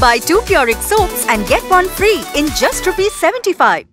Buy two Puric soaps and get one free in just rupees 75.